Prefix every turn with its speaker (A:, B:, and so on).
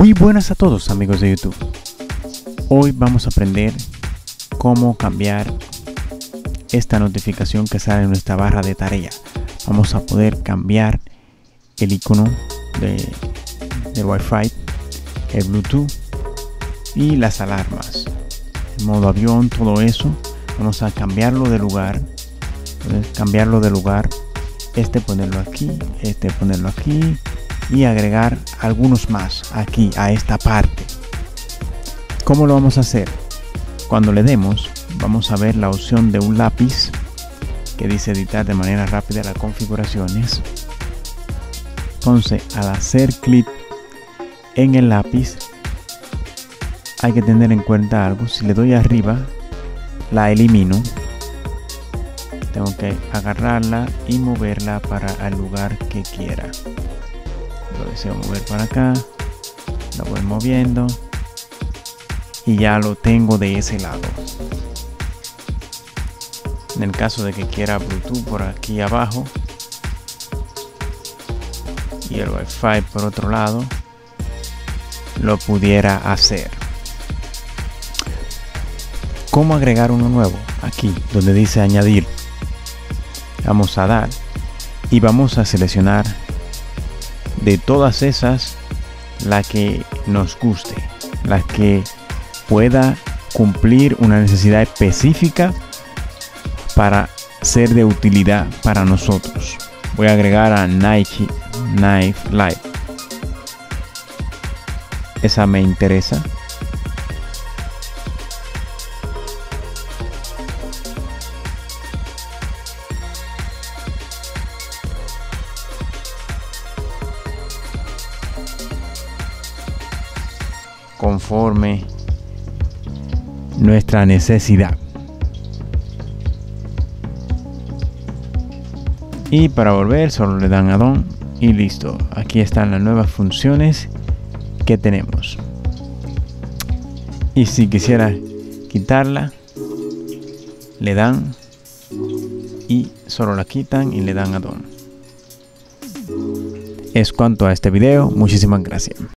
A: Muy buenas a todos amigos de YouTube. Hoy vamos a aprender cómo cambiar esta notificación que sale en nuestra barra de tarea. Vamos a poder cambiar el icono de, del Wi-Fi, el Bluetooth y las alarmas. El modo avión, todo eso. Vamos a cambiarlo de lugar. Cambiarlo de lugar. Este ponerlo aquí, este ponerlo aquí y agregar algunos más aquí a esta parte. ¿Cómo lo vamos a hacer? Cuando le demos, vamos a ver la opción de un lápiz que dice editar de manera rápida las configuraciones. Entonces, al hacer clic en el lápiz, hay que tener en cuenta algo. Si le doy arriba, la elimino. Tengo que agarrarla y moverla para el lugar que quiera deseo mover para acá lo voy moviendo y ya lo tengo de ese lado. En el caso de que quiera bluetooth por aquí abajo y el wifi por otro lado lo pudiera hacer. Cómo agregar uno nuevo aquí donde dice añadir. Vamos a dar y vamos a seleccionar de todas esas la que nos guste, la que pueda cumplir una necesidad específica para ser de utilidad para nosotros. Voy a agregar a Nike Knife Light. Esa me interesa. Conforme nuestra necesidad. Y para volver solo le dan a don y listo. Aquí están las nuevas funciones que tenemos. Y si quisiera quitarla, le dan y solo la quitan y le dan a don. Es cuanto a este video. Muchísimas gracias.